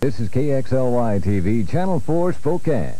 This is KXLY TV, Channel 4 Spokane.